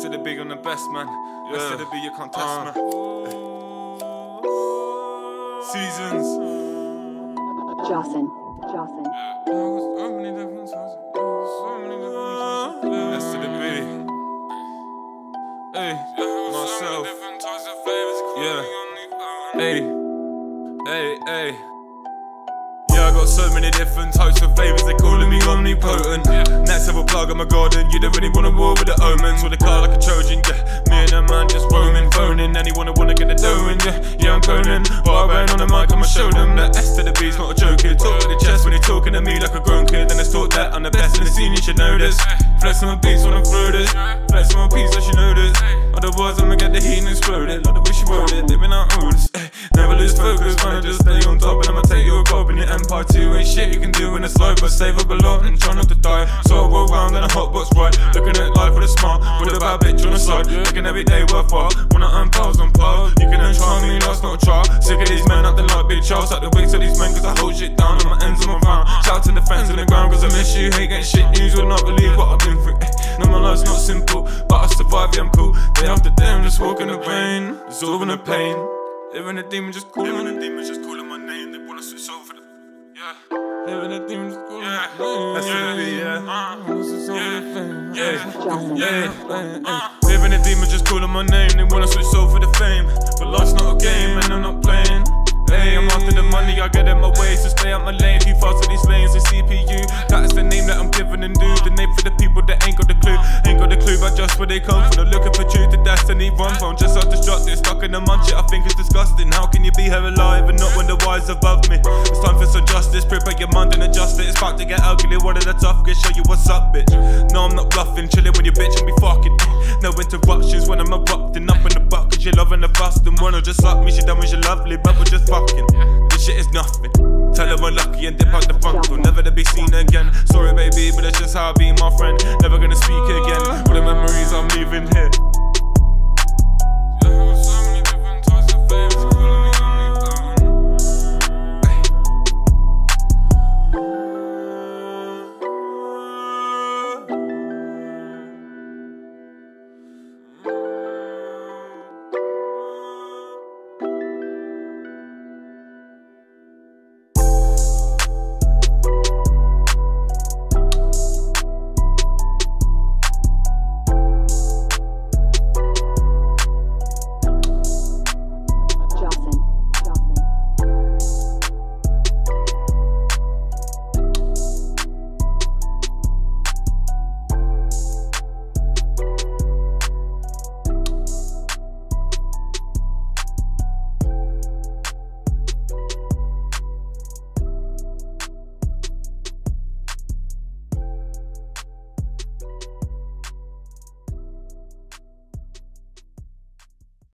S to the big, I'm the best man. S to the B, you can't test Uh. man. Seasons. Jocelyn. Jocelyn. S to the B. Hey, myself. Yeah. Hey, hey, hey. Yeah, got so many different types of flavors, they calling me omnipotent. Next level plug on my garden, you don't really wanna war with the omens. With a car like a Trojan, yeah. Me and a man just roaming, phoning. Anyone who wanna get the dough in, yeah. Yeah, I'm Conan. While I rain on the mic, I'ma show them that S to the B's not a joke, kid. Talk with the chest when you're talking to me like a grown kid. Then it's taught that I'm the best in the scene, you should know this. Flex on my beats when I'm floated. Flex on my piece, I should know this. Otherwise, I'ma get the heat and explode it. Like the way she wrote it, living out rules. Eh. Never lose focus, wanna just pop two. Ain't shit you can do in a slow, but save up a lot and try not to die. So I roll round in a hot box right. Looking at life with a smile, with a bad bitch on the side. Looking every day worthwhile. Wanna earn piles on piles. You can earn try me, that's not a trial. Sick of these men acting like big Charles. Like the wings of these men, cause I hold shit down on my ends of my round. Shout to the fans on the ground, cause I miss you. Hate getting shit news, will not believe what I've been through. Eh, no, my life's not simple, but I survive, yeah, I'm cool. Day after day, I'm just walking the rain, absorbing the pain. Living a demon, just cool. calling my demon, just Yeah. Living a demon, just calling yeah. my uh. name. That's yeah. it, yeah. Wanna switch over the fame. Yeah. Yeah, living a demon, just calling my name. They wanna switch soul for the fame, but life's not a game, and I'm not playing. Hey, I'm after the money, I get in my way, so stay out my lane. The clue about just where they come from. They're looking for truth, the destiny run from. Just self destructive, stuck in the mud shit. I think it's disgusting. How can you be here alive and not when the wise above me? It's time for some justice. Prepare your mind and adjust it. It's about to get ugly. One of the tough kids show you what's up, bitch. No, I'm not bluffing. Chilling with your bitch and be fucking. No interruptions when I'm erupting up in the butt. Cause you're loving the bust. And wanna just suck me. She done with you lovely, but we're just fucking. This shit is nothing. Tell her I'm lucky and dip out the front door. Never to be seen again. Sorry, baby, but that's just how I be, my friend. Never gonna speak again. All the memories I'm leaving.